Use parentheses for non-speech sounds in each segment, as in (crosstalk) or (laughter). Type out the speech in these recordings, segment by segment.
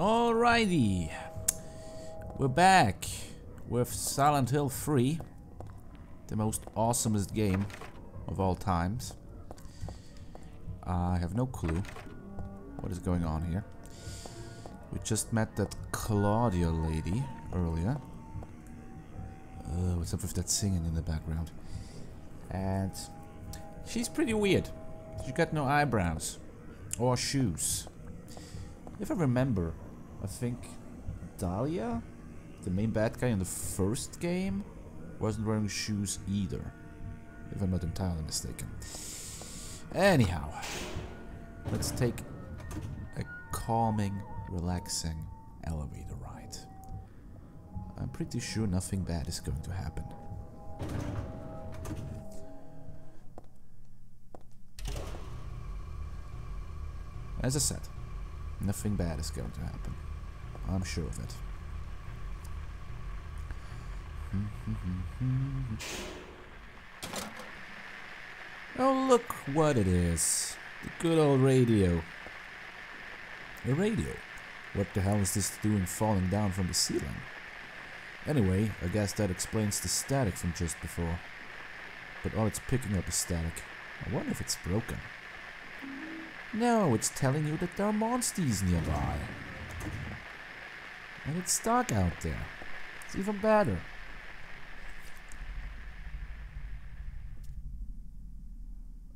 Alrighty. We're back with Silent Hill 3. The most awesomest game of all times. I have no clue what is going on here. We just met that Claudia lady earlier. Uh, what's up with that singing in the background? And she's pretty weird. She's got no eyebrows or shoes. If I remember, I think Dahlia, the main bad guy in the first game, wasn't wearing shoes either. If I'm not entirely mistaken. Anyhow, let's take a calming, relaxing elevator ride. I'm pretty sure nothing bad is going to happen. As I said, Nothing bad is going to happen. I'm sure of it. (laughs) oh, look what it is. The good old radio. A radio? What the hell is this doing falling down from the ceiling? Anyway, I guess that explains the static from just before. But all it's picking up is static. I wonder if it's broken. No, it's telling you that there are monsters nearby. And it's stuck out there. It's even better.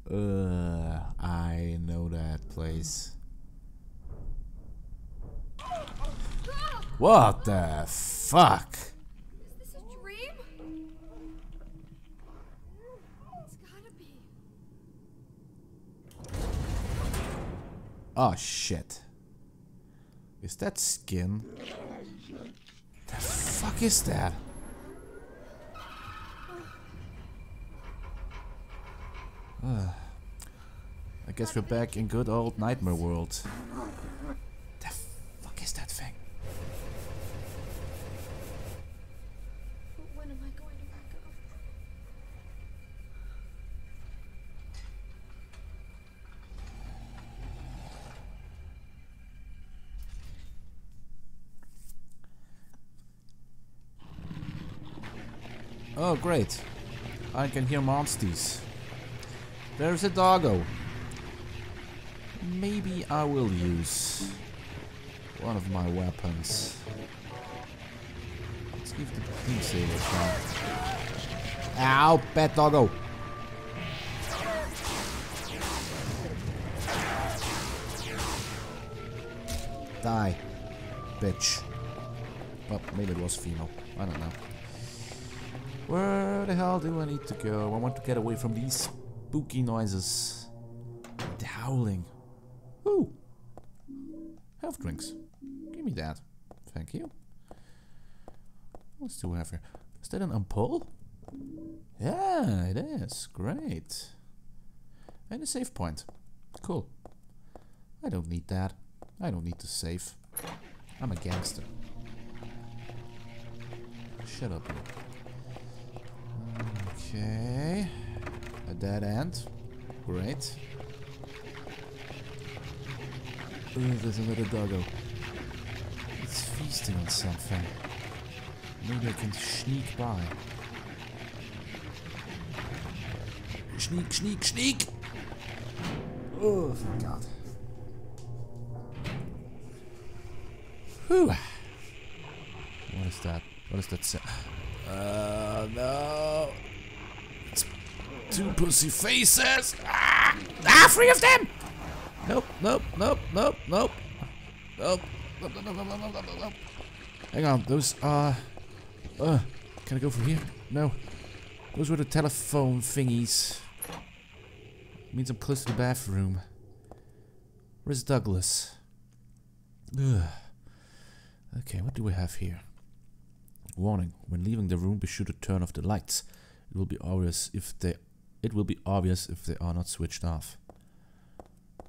Uh, I know that place. What the fuck? Is this a dream? It's gotta be. Oh shit. Is that skin? Fuck is that? Ugh. (sighs) I guess we're back in good old nightmare world. The fuck is that thing? But when am I going to wake up? Oh great. I can hear monsters. There's a doggo. Maybe I will use one of my weapons. Let's give the saber a shot. Ow, bad doggo. Die, bitch. Well, maybe it was female. I don't know. Where the hell do I need to go? I want to get away from these spooky noises. The howling. Ooh. Health drinks. Give me that. Thank you. Else do here? Is that an ampoule? Yeah, it is. Great. And a save point. Cool. I don't need that. I don't need to save. I'm a gangster. Shut up. Okay. A dead end. Great. Ooh, there's another doggo. It's feasting on something. Maybe I can sneak by. Sneak, sneak, sneak! Oh, thank God. Whew. What is that? What is that? (sighs) Uh, no. Two pussy faces. Ah, ah three of them. Nope, nope, nope, nope, nope. Nope. Nope, nope, nope, nope, nope, nope, nope, nope. Hang on, those are. Uh, can I go from here? No. Those were the telephone thingies. means I'm close to the bathroom. Where's Douglas? Ugh. Okay, what do we have here? Warning: When leaving the room, be sure to turn off the lights. It will be obvious if they. It will be obvious if they are not switched off.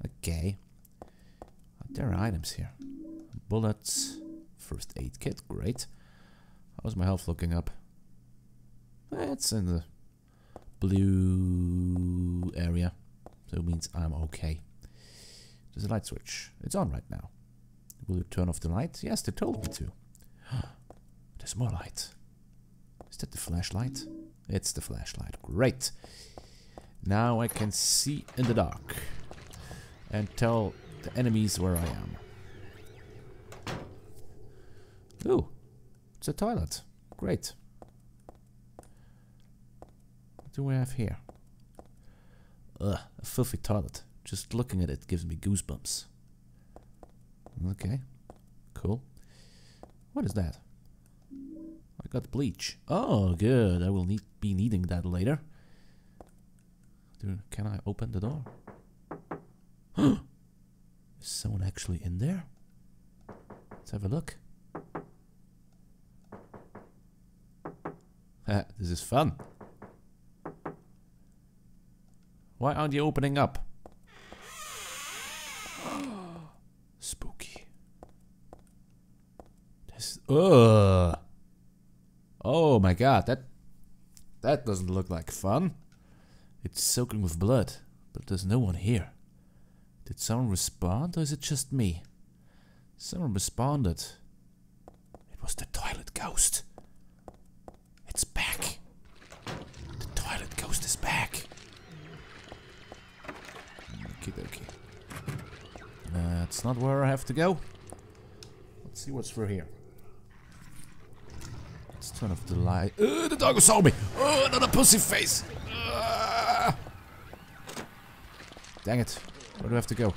Okay. There are items here. Bullets. First aid kit. Great. How's my health looking up? It's in the blue area. So it means I'm okay. There's a light switch. It's on right now. Will you turn off the light? Yes, they told me to. (gasps) There's more light. Is that the flashlight? It's the flashlight. Great. Now I can see in the dark. And tell the enemies where I am. Ooh. It's a toilet. Great. What do we have here? Ugh, a filthy toilet. Just looking at it gives me goosebumps. Okay. Cool. What is that? I got bleach. Oh, good. I will need be needing that later. Do, can I open the door? (gasps) Is someone actually in there? Let's have a look. (laughs) this is fun. Why aren't you opening up? (gasps) Spooky. This. Ugh. Oh my god, that that doesn't look like fun. It's soaking with blood, but there's no one here. Did someone respond, or is it just me? Someone responded. It was the toilet ghost. It's back. The toilet ghost is back. Okie okay. That's not where I have to go. Let's see what's for here. Let's turn off the light. Uh, the dog saw me! Oh, another pussy face! Uh. Dang it. Where do I have to go?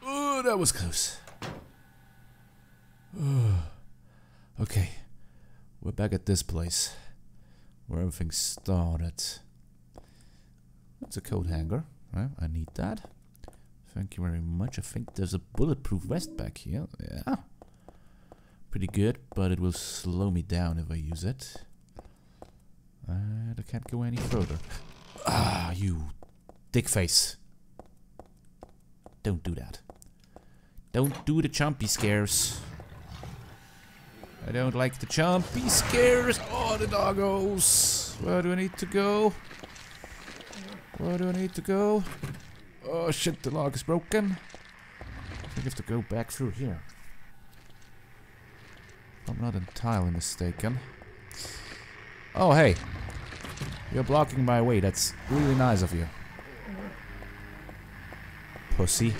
Oh, that was close. okay. We're back at this place. Where everything started. That's a coat hanger. I need that. Thank you very much. I think there's a bulletproof vest back here. Yeah. Pretty good, but it will slow me down if I use it. And I can't go any further. Ah, you dick face. Don't do that. Don't do the chompy scares. I don't like the chompy scares. Oh, the doggos. Where do I need to go? Where do I need to go? Oh shit, the log is broken. I think I have to go back through here. I'm not entirely mistaken. Oh, hey. You're blocking my way. That's really nice of you. Pussy.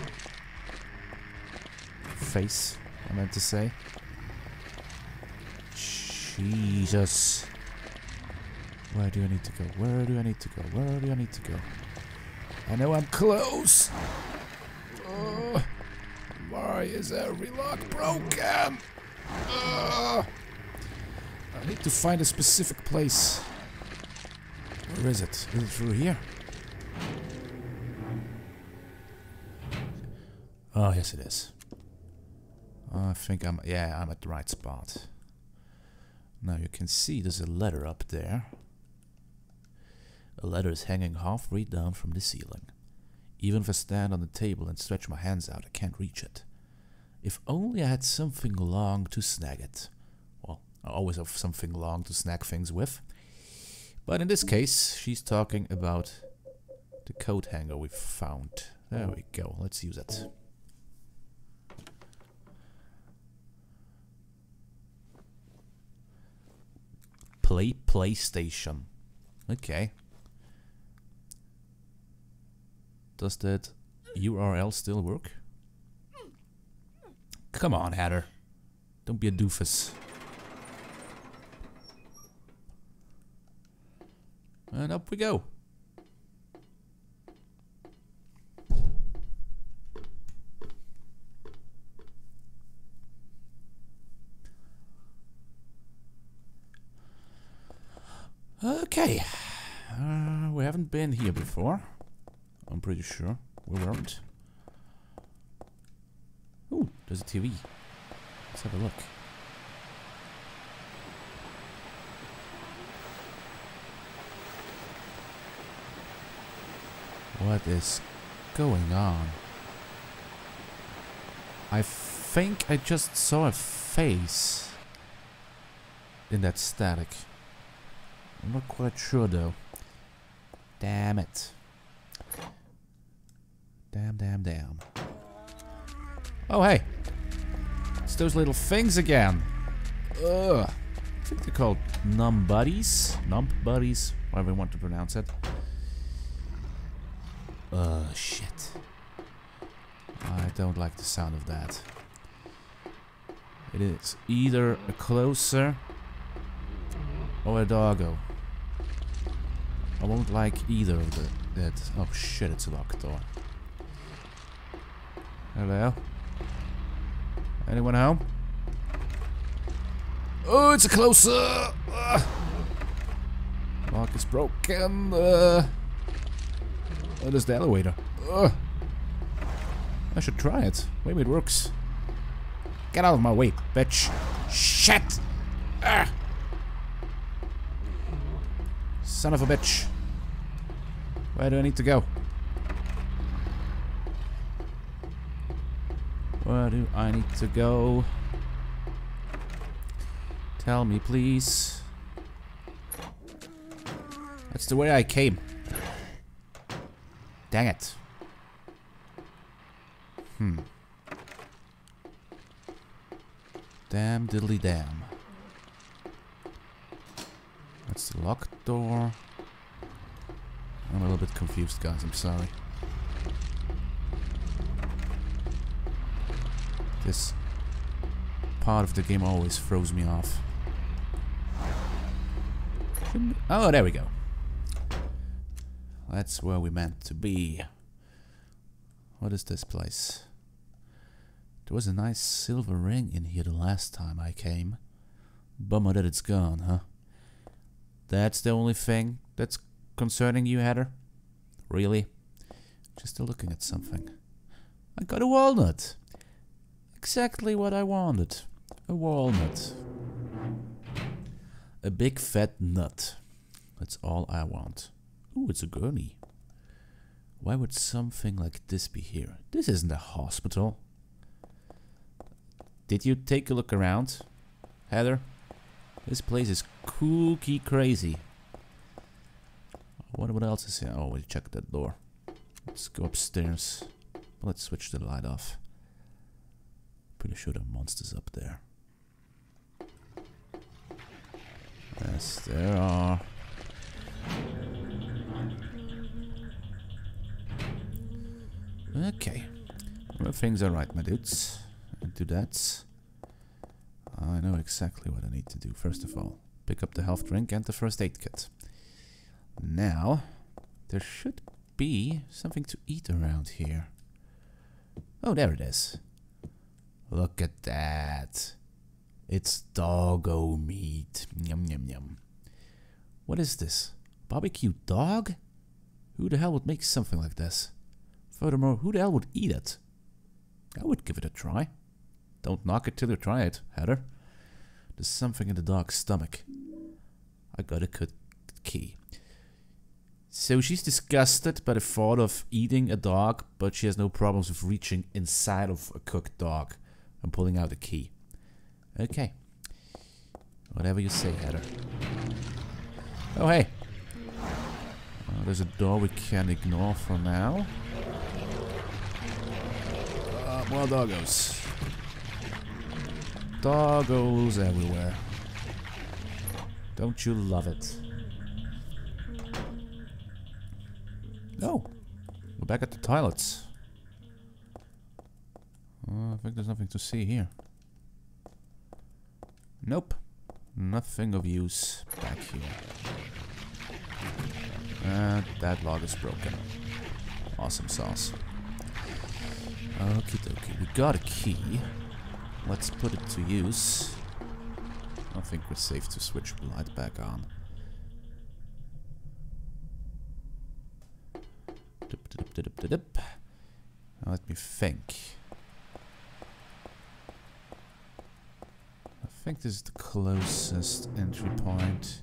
Face, I meant to say. Jesus. Where do I need to go? Where do I need to go? Where do I need to go? I know I'm close. Oh, why is every lock broken? I need to find a specific place. Where is it? Is it through here? Oh, yes it is. I think I'm, yeah, I'm at the right spot. Now you can see there's a ladder up there. A ladder is hanging halfway down from the ceiling. Even if I stand on the table and stretch my hands out, I can't reach it. If only I had something long to snag it. Well, I always have something long to snag things with. But in this case, she's talking about the coat hanger we found. There we go, let's use it. Play PlayStation. Okay. Does that URL still work? Come on, Hatter. Don't be a doofus. And up we go. Okay. Uh, we haven't been here before. I'm pretty sure. We weren't. Ooh, there's a TV. Let's have a look. What is going on? I think I just saw a face in that static. I'm not quite sure though. Damn it. Damn, damn, damn. Oh, hey. It's those little things again. Ugh. I think they're called numb buddies. Numb buddies. Whatever you want to pronounce it. Uh, shit. I don't like the sound of that. It is either a closer or a doggo. I won't like either of the that. Oh shit! It's a locked door. Hello. Anyone home? Oh, it's a closer. Uh, lock is broken. Uh, oh, there's the elevator. Uh, I should try it. Maybe it works. Get out of my way, bitch. Shit! Son of a bitch. Where do I need to go? Where do I need to go? Tell me, please. That's the way I came. Dang it. Hmm. Damn diddly damn. That's the locked door. I'm a little bit confused, guys. I'm sorry. This part of the game always throws me off. Oh, there we go. That's where we meant to be. What is this place? There was a nice silver ring in here the last time I came. Bummer that it's gone, huh? That's the only thing that's concerning you, Heather? Really? Just looking at something. I got a walnut. Exactly what I wanted. A walnut. A big fat nut. That's all I want. Ooh, it's a gurney. Why would something like this be here? This isn't a hospital. Did you take a look around, Heather? This place is kooky crazy. What, what else is here? Oh, we checked that door. Let's go upstairs. Let's switch the light off. Pretty sure there are monsters up there. Yes, there are. Okay. Well, things are right, my dudes. Do that. I know exactly what I need to do. First of all, pick up the health drink and the first aid kit. Now, there should be something to eat around here. Oh, there it is. Look at that. It's doggo meat. Yum, yum, yum. What is this? Barbecue dog? Who the hell would make something like this? Furthermore, who the hell would eat it? I would give it a try. Don't knock it till you try it, Heather. There's something in the dog's stomach. I got a good key. So she's disgusted by the thought of eating a dog, but she has no problems with reaching inside of a cooked dog and pulling out a key. Okay. Whatever you say, Heather. Oh, hey. Uh, there's a door we can ignore for now. Uh, more doggos. Doggos everywhere. Don't you love it? Oh, we're back at the toilets. Uh, I think there's nothing to see here. Nope. Nothing of use back here. And that log is broken. Awesome sauce. Okie dokie, we got a key. Let's put it to use. I think we're safe to switch the light back on. Let me think. I think this is the closest entry point.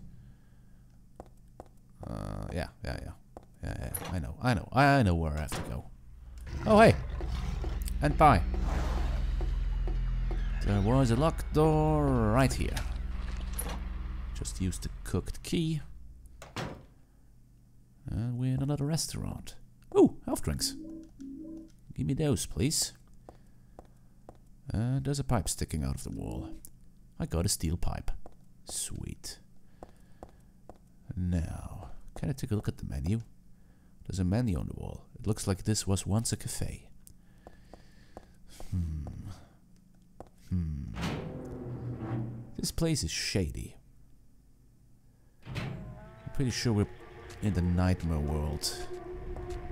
Uh, yeah, yeah, yeah. Yeah, yeah, I know, I know, I know where I have to go. Oh, hey! And bye. There was a locked door right here. Just use the cooked key. And we're in another restaurant. Health drinks. Give me those, please. Uh, there's a pipe sticking out of the wall. I got a steel pipe. Sweet. Now, can I take a look at the menu? There's a menu on the wall. It looks like this was once a cafe. Hmm. Hmm. This place is shady. I'm pretty sure we're in the nightmare world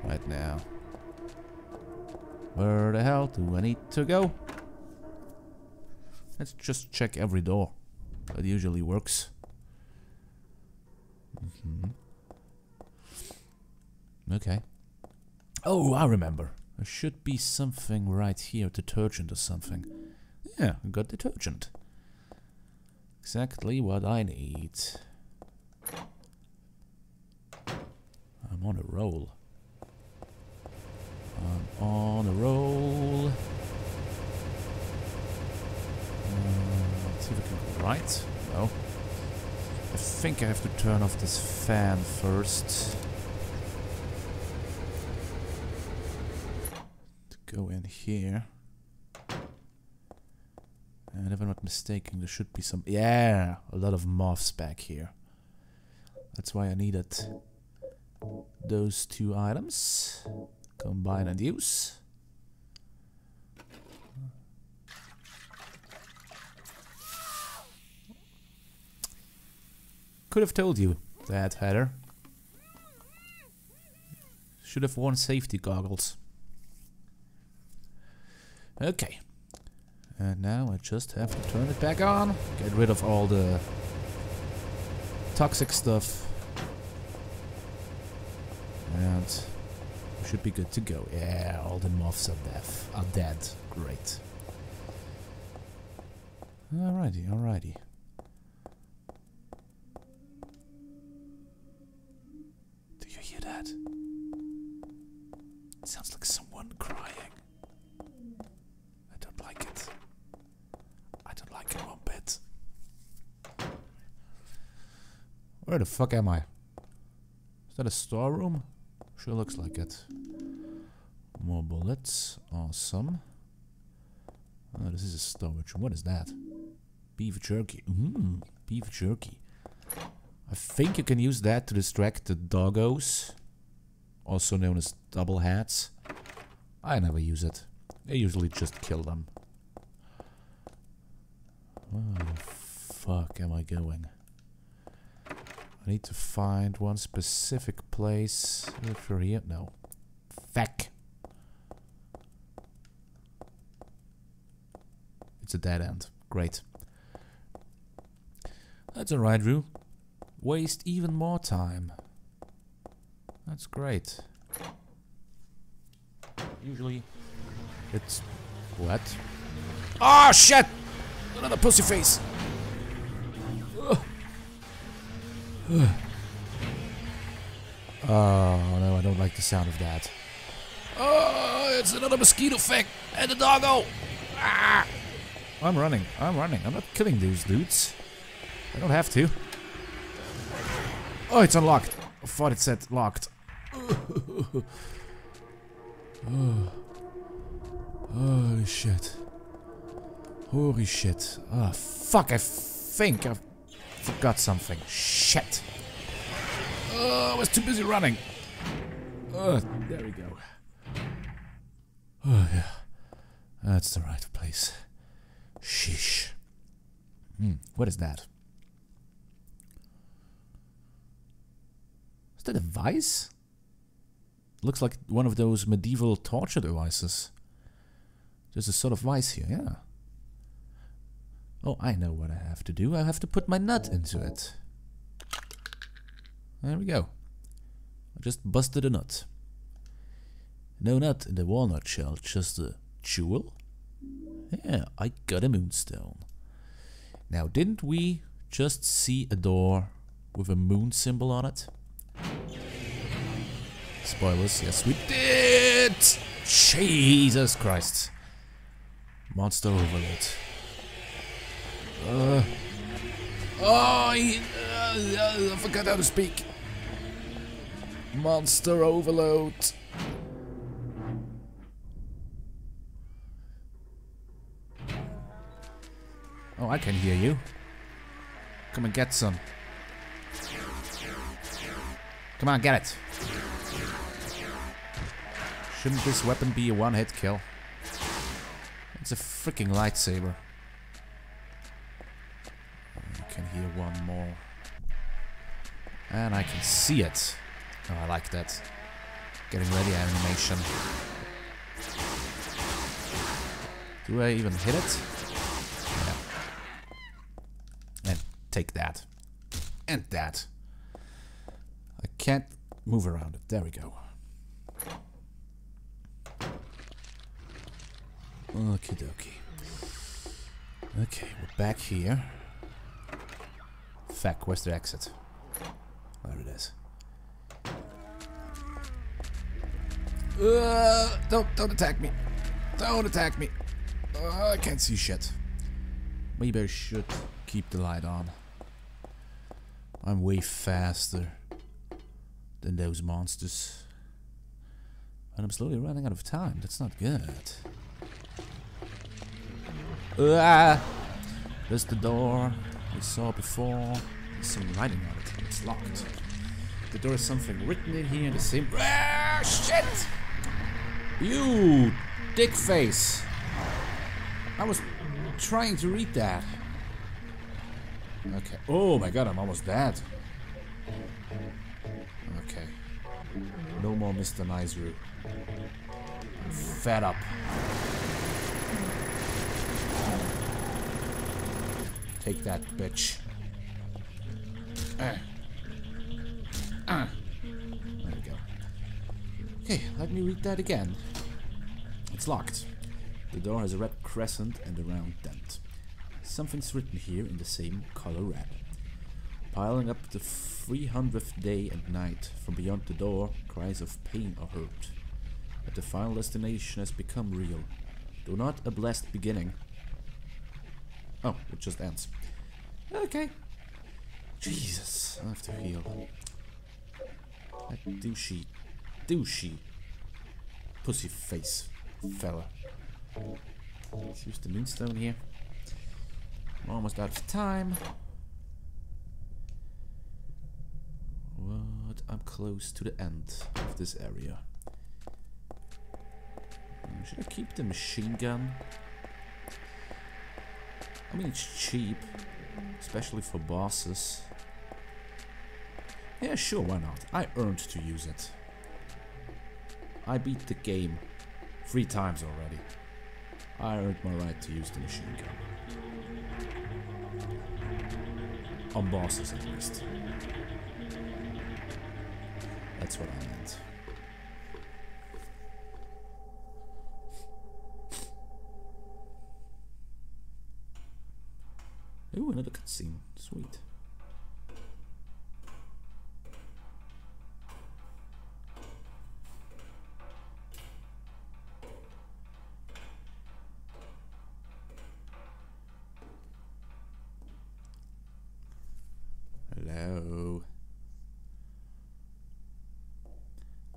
right now. Where the hell do I need to go? Let's just check every door. That usually works. Mhm. Okay. Oh, I remember. There should be something right here, detergent or something. Yeah, got detergent. Exactly what I need. I'm on a roll. On a roll. Uh, let's see if I can go right. No. I think I have to turn off this fan first. To go in here. And if I'm not mistaken, there should be some... Yeah! A lot of moths back here. That's why I needed those two items. Combine and use. Could have told you that, Heather. Should have worn safety goggles. Okay. And now I just have to turn it back on. Get rid of all the toxic stuff. And should be good to go. Yeah, all the moths are dead. Are dead. Great. Alrighty, alrighty. Do you hear that? It sounds like someone crying. I don't like it. I don't like it one bit. Where the fuck am I? Is that a storeroom? Sure looks like it. More bullets. Awesome. Oh, this is a storage room. What is that? Beef jerky. Mmm, beef jerky. I think you can use that to distract the doggos. Also known as double hats. I never use it. I usually just kill them. Where the fuck am I going? I need to find one specific place. If you're here, no. Feck. It's a dead end. Great. That's alright, Rue. Waste even more time. That's great. Usually, it's what? Oh ah, shit! Another pussy face. (sighs) Oh no, I don't like the sound of that. Oh, it's another mosquito thing and the doggo. Ah! I'm running. I'm running. I'm not killing these dudes. I don't have to. Oh, it's unlocked. I thought it said locked. oh. (sighs) Holy shit. Holy shit. Oh, fuck. I think I forgot something. Shit. Oh, I was too busy running. Oh, there we go. Oh, yeah. That's the right place. Sheesh. Hmm, what is that? Is that a vice? Looks like one of those medieval torture devices. There's a sort of vice here, yeah. Oh, I know what I have to do. I have to put my nut into it. There we go. I just busted a nut. No nut in the walnut shell, just a jewel. Yeah, I got a moonstone. Now, didn't we just see a door with a moon symbol on it? Spoilers, yes we did! Jesus Christ. Monster overload. Uh, oh, he, uh, I forgot how to speak. Monster overload. Oh, I can hear you. Come and get some. Come on, get it. Shouldn't this weapon be a one-hit kill? It's a freaking lightsaber. Hear one more. And I can see it. Oh, I like that. Getting ready animation. Do I even hit it? Yeah. And take that. And that. I can't move around it. There we go. Okie dokie. Okay, we're back here. Feck, where's the exit? There it is. Uh, don't, don't attack me. Don't attack me. Uh, I can't see shit. Maybe I should keep the light on. I'm way faster than those monsters. And I'm slowly running out of time. That's not good. Ah! There's the door we saw before. There's some writing on it. It's locked. The door has something written in here. The same. Ah! Shit! You dick face! I was trying to read that. Okay. Oh my god, I'm almost dead. Okay. No more Mr. Niceru. I'm fed up. Take that, bitch. Uh. Uh. There we go. Okay, let me read that again. It's locked. The door has a red crescent and a round dent. Something's written here in the same color red. Piling up the 300th day and night, from beyond the door, cries of pain are heard. But the final destination has become real. Though not a blessed beginning. Oh, it just ends. Okay. Jesus, I have to heal. That douchey, douchey, pussy face fella. Let's use the moonstone here. I'm almost out of time. What? I'm close to the end of this area. Should I keep the machine gun? I mean, it's cheap, especially for bosses. Yeah, sure, why not? I earned to use it. I beat the game three times already. I earned my right to use the machine gun. On bosses, at least. That's what I meant. Ooh, another cutscene. Sweet. Hello.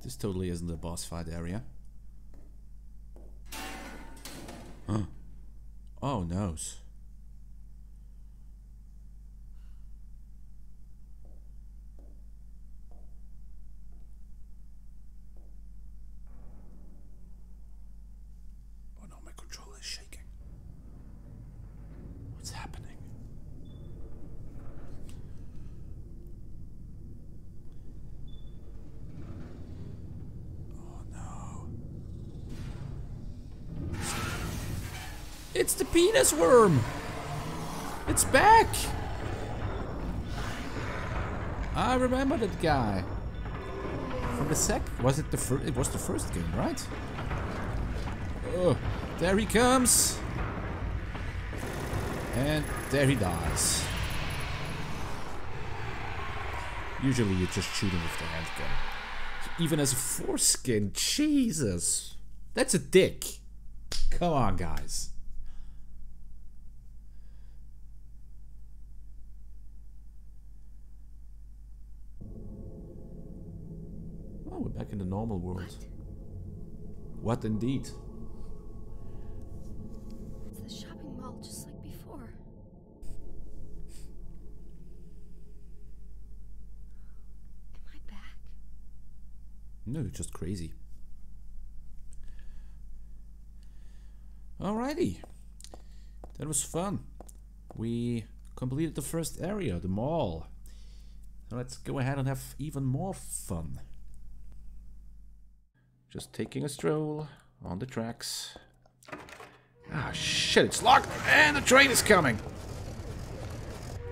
This totally isn't the boss fight area. Huh. Oh, noes. It's the penis worm! It's back! I remember that guy. From the sec was it the first it was the first game, right? Oh, there he comes! And there he dies. Usually you just shoot him with the handgun. Even as a foreskin, Jesus. That's a dick. Come on, guys. we're back in the normal world. What, what indeed? It's the shopping mall just like before. Am I back? No, you're just crazy. Alrighty. That was fun. We completed the first area, the mall. Let's go ahead and have even more fun. Just taking a stroll on the tracks. Ah, shit, it's locked! And the train is coming!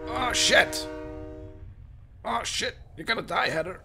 Oh, shit! Oh, shit! You're gonna die, Heather!